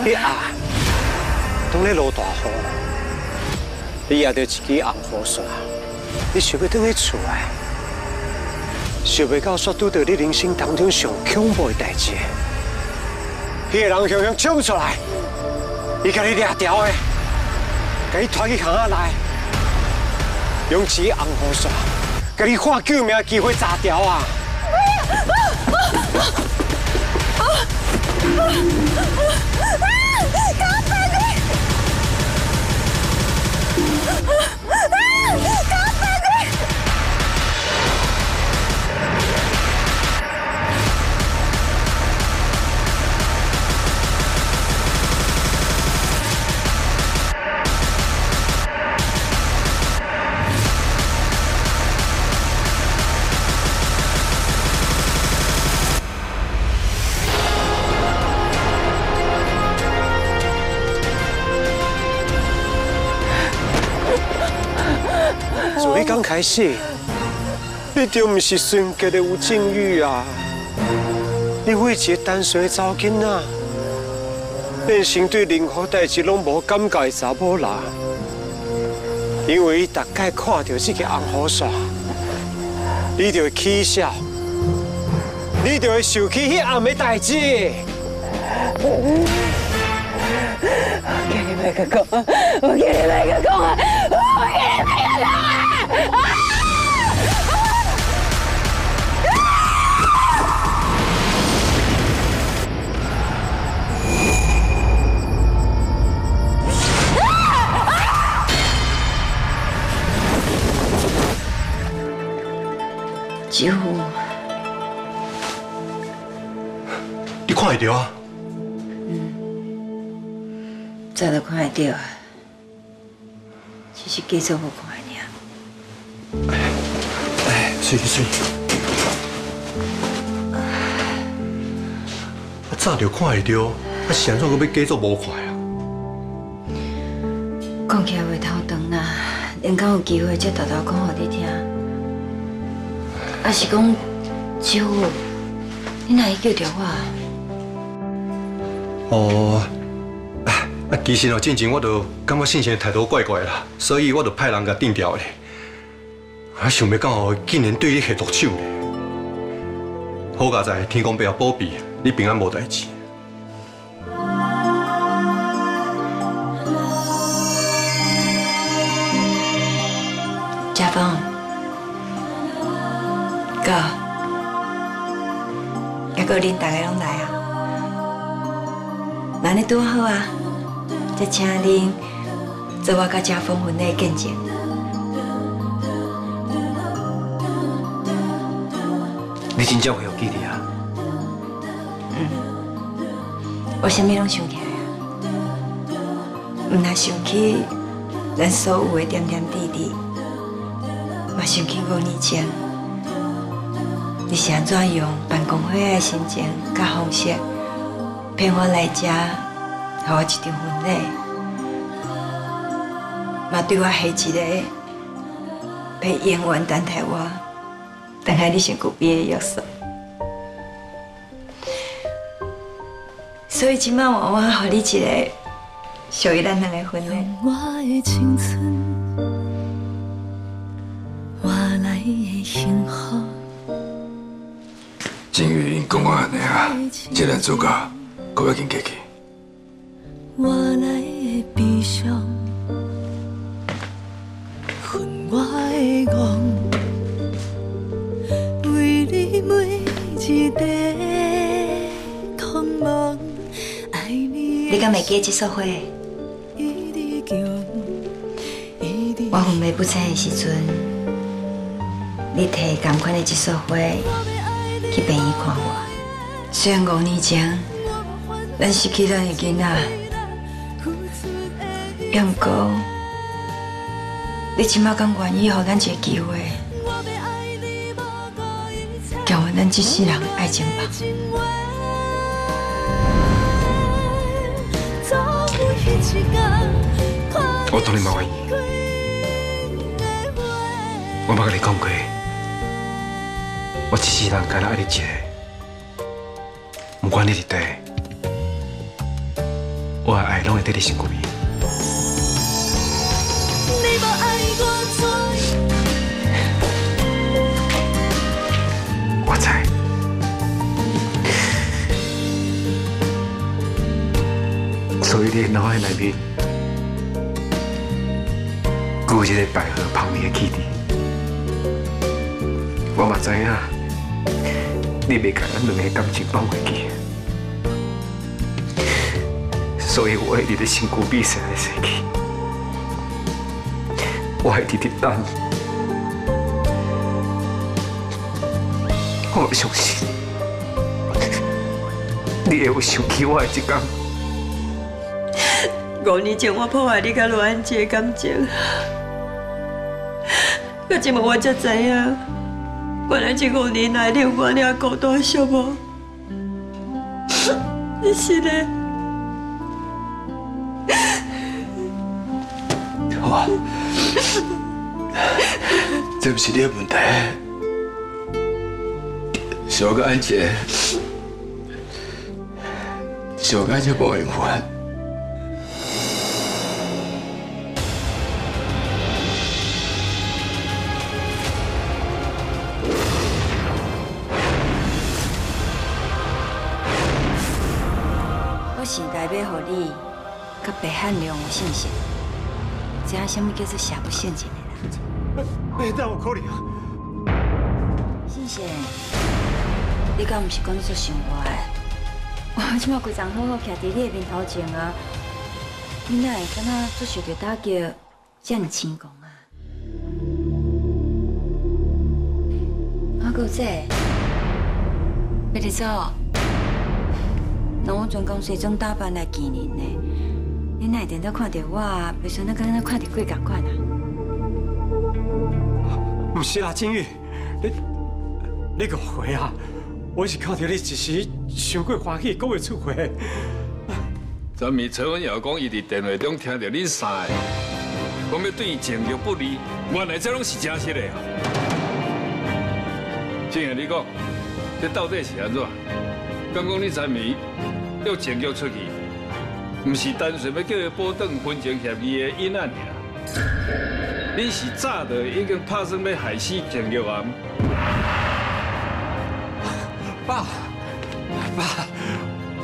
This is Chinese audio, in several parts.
你啊，当咧落大雨，你也着一支红雨伞，你想要等去厝来，想袂到煞拄到你人生当中上恐怖的代志。迄个人向向冲出来，伊甲你掠条的，甲你拖去巷仔内，用一支红雨伞，甲你看救命机会砸掉啊！刚开始，你就不是纯洁的吴静玉啊！你为一个单纯的查囡仔，变成对任何代志拢无感觉的查某人。因为伊大概看到这个红雨伞，你就会起笑，你就会想起迄暗的代志。我叫你别个讲，我叫你别个讲啊！我叫你别个讲啊！几乎你看会到啊？早就看会到啊，只是假做无看水水，我早就看会到，啊是安怎搁要假作无看啊？讲起来话头长啦，连敢有机会才偷偷讲互你听。啊是讲，几乎你哪会叫着我？哦，啊，啊，其实哦，进前我都感觉信贤态度怪怪啦，所以我就派人甲定掉咧。啊，想袂到，竟然对你下毒手呢。好佳在天公伯也保庇，你平安无代志。家峰，哥，也个恁大家拢来啊？那你多好啊！再请恁做我甲家峰婚礼见证。你真正会有记忆啊？我什么拢想起来啊！毋但想起咱所有的点点滴滴，嘛想起五年前，你是安怎用办公会的心情甲方式骗我来遮，给我一场婚礼，嘛对我下一个被演员等待我，等下你身躯边的约束。所以今晚我我和你一个属于咱两个婚礼。我的青春，换来的幸福。正如因讲安尼啊，这男主角搁要紧过去。你你敢会记得这首花？我昏迷不醒的时阵，你摕同款的这束花去病院看我。虽然五年前咱失去咱的囡仔，也毋过你起码敢愿意给咱一个机会，交换咱这世人的爱情吧？我当然冇愿意，我捌甲你讲过，我一世人干那爱你一个，不管你我的爱拢会在你身躯边。你无爱我我你的脑海内面有一个百合泡面的气质。我嘛知影，你袂甲咱两个感情放袂记，所以我会伫你身躯边生来生去，我会伫伫等。我相信，你会有想起我的一天。五年前我破坏你甲罗安姐的感情，可今物我才知影，原来这五年来你有我俩孤单寂寞。你是嘞？哇，这不是你的问题，是我跟安姐，是我跟安姐不缘分。是代表互你，甲白汉良有信心，知影什么叫做邪不陷阱的人。哎，但有可能啊！信贤，你敢毋是讲你做想我的？我即马规张好好徛伫你的面头前啊，你哪会敢若做受到打击，遮尔成功啊？啊，还有这，别日走，让我全工西装打扮来纪念呢。你哪会等到看到我，袂像那敢若看到鬼共款啊？不是啦，金玉，你你误会啊！我是看到你一时伤过欢喜，讲袂出话。昨暝陈文瑶讲，伊伫电话中听到恁三个讲要对伊情欲不离，原来这拢是真实的啊！正像你讲，这到底是安怎？敢讲你昨暝约情欲出去，毋是单纯要叫伊保证婚前协议的阴暗尔？你是早就已经拍算要害死情欲啊？爸，爸，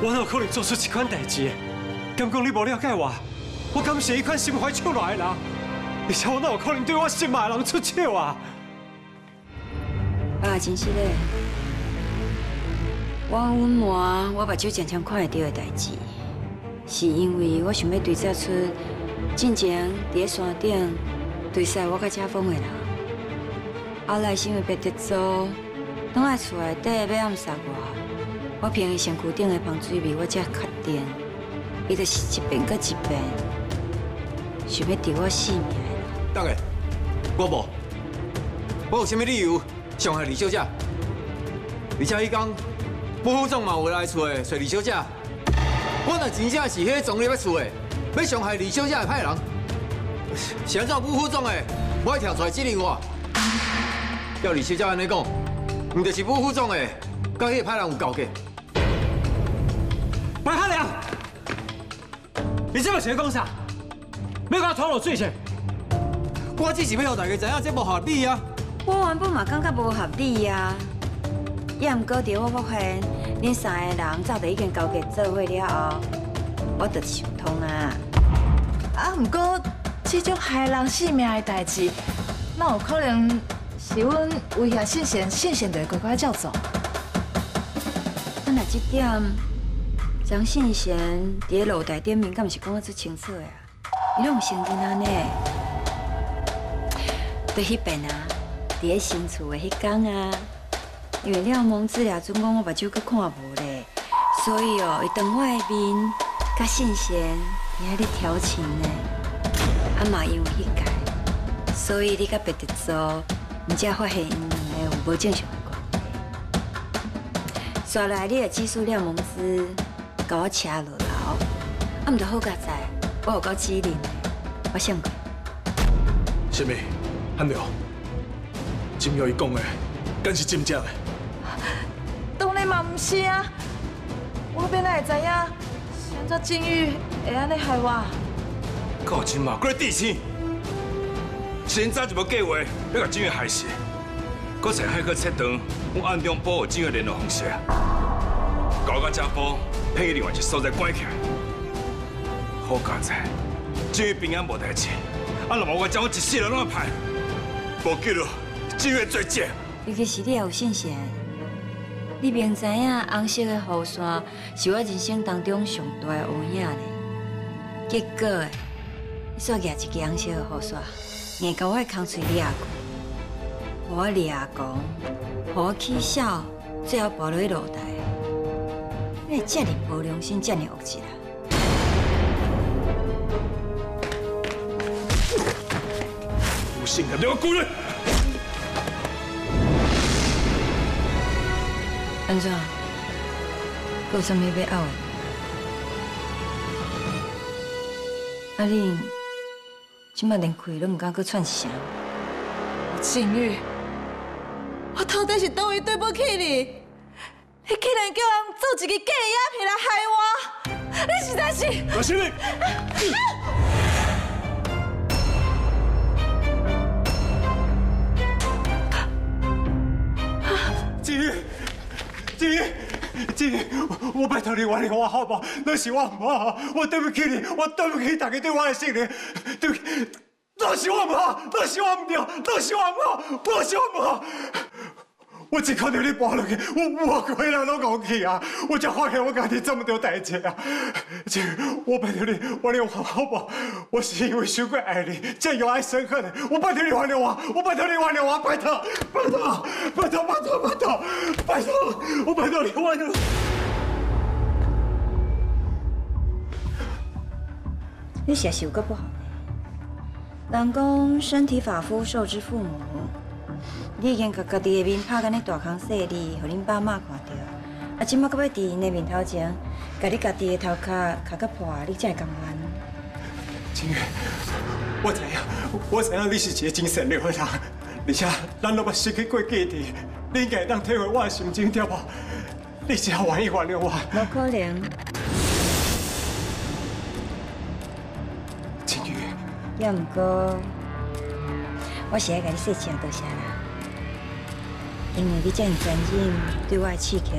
我哪有可能做出这款代志？刚刚你无了解我？我敢是一款心怀手辣的人，而且我哪有可能对我心爱的人出手啊？爸，真是嘞，我隐瞒我目睭常常看会到的代志，是因为我想要追查出进前伫山顶对杀我甲家峰的人，后来是因为被得走，等来厝内底要暗杀我，我凭伊身躯顶的芳水味，我才确定，伊就是一遍搁一遍想要伫我性命的人。等下，我无，我有啥物理由伤害李小姐？而且伊讲，不副总嘛有来厝的找李小姐，我若真正是迄总理要厝的，要伤害李小姐的歹人，是安怎不副总的？我要跳出来指认我，要李小姐安尼讲，毋就是不副总的，甲迄个歹人有交结。白汉良，你这么是讲啥？要甲我拖落水去？我只是要让大家知影这无合理啊！我原本嘛感觉无合理啊，也毋过伫我发现恁三个人早就已经交结做伙了后，我就想通啊。啊，毋过这种害人性命的代志，那有可能是阮威胁信贤，信贤就会乖乖照做？啊，那这点张信贤伫咧露台顶面，敢毋是讲得最清楚的啊？伊拢有承认安尼。对迄边啊，伫咧新厝的迄间啊，因为廖蒙治疗准讲我目睭佫看无咧，所以哦，伊当我的面，甲信贤伊遐咧调情呢。啊嘛，因为迄届，所以你甲白德祖，毋才发现因两个有无正常的关系。刷来你的技术廖蒙兹，甲我车落楼，啊，毋着好佳在，我有够机灵的，我想过。什么？汉良，金耀伊讲的，敢是真正的？当然嘛毋是啊，我变哪会知影？现在金玉会安尼害我？到今嘛，过来地气。先早就要计划要把金玉害死，搁再海去切断我暗中保护金玉联络方式，搞到家宝配另外一个所在关起来。好佳哉，金玉平安无代志，啊，若无我将我一世人拢歹，无记录金玉最贱。尤其是你也有信心，你明知影红色的雨伞是我人生当中上大的乌影呢，结果你煞举一支红色的雨伞，硬甲我的空嘴掠过，互我掠讲，互我起笑，最后跋落去露台。你这么无良心，这么恶质啊！有信就给我滚！安怎？有啥物要拗的？啊你，即摆连气都唔敢搁喘一声。静玉，我到底是倒位对不起你？你竟然叫人做一个假的鸦片来害我，你实在是……大师妹，金玉，金玉，金玉，我拜托你原谅我好不好？那是我不好，我对不起你，我对不起大家对我的信任，对不起，那是我不好，那是我唔对，那是我不好，那是我不好。我只看到你跋落去，我我回来都讲去啊！我才发现我家己这么多代志啊！这我拜托你原谅我好不好？我是因为太过爱你，才有爱生恨的。我拜托你原谅我，我拜托你原谅我，拜托，拜托，拜托，拜托，拜托，拜托，我拜托你原谅。你实在是有够不好呢。人讲身体发肤受之父母，你已经把家己的面拍甲你大康势利，互恁爸妈看到，啊，即马搁要伫因的面头前，甲你家己的头壳磕甲破，你才会甘愿？金玉，我知影，我知影你是一个真善良的人，而且咱都捌失去过记忆，你应该当体会我的心情对无？你只要愿意原谅我，无可能。金玉，要毋过，我是爱甲你说声多谢啦，因为你这么专心对我刺激，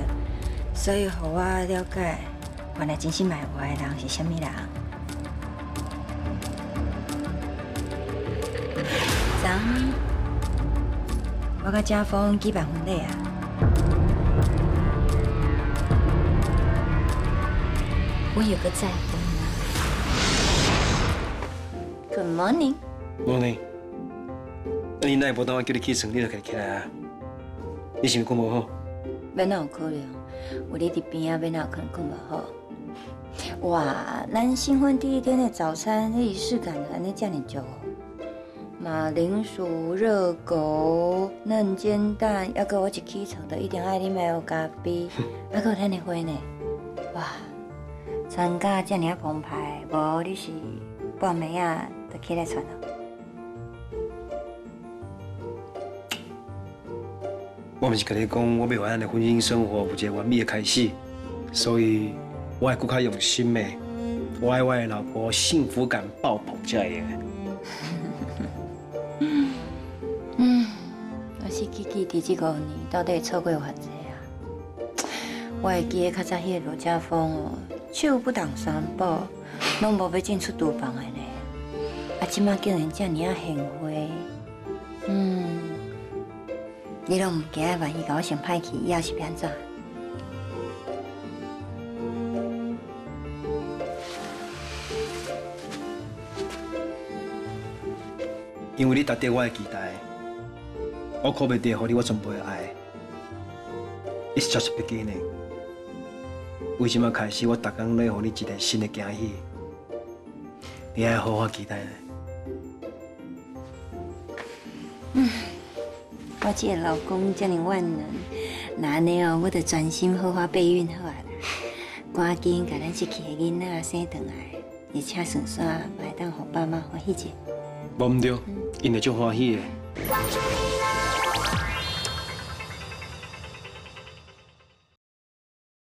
所以互我了解，原来真心爱我的人是什么人。昨昏，我甲家峰举办婚礼啊，我有个再婚啊。Good morning。无呢？那你奈无当我叫你起床，你就起起来啊？你是毋是困无好？要哪有可能？有你伫边啊，要哪有可能困无好？哇，咱新婚第一天的早餐，那仪式感安尼遮尔足哦。马铃薯、热狗、嫩煎蛋，还搁我一起床的一定爱啉的咖啡，还搁有咱的花呢。哇，参加遮尔啊澎湃，无你是半暝啊就起来穿哦。我毋是甲你讲，我要为咱的婚姻生活有一个完美的开始，所以我会更较用心的，我爱我的老婆幸福感爆棚才会。嗯，我是记记伫这五年到底错过偌济啊！我会记得较早迄个罗家峰哦，手不挡三宝，拢无要进出厨房的呢。啊，即马竟然遮尔啊贤惠，嗯，你拢毋惊万一甲我想歹去，以后是变安怎？因为你达到我的期待，我可袂得互你我全部的爱。It's just beginning。为什么开始，我逐工要互你一个新的惊喜，你爱好好期待呢。我即个老公遮尔万能，那安尼哦，我得专心好好备孕好啊啦，赶紧甲咱失去的囡仔生转来，而且顺续来当互爸妈欢喜者。无毋对，因会足欢喜的。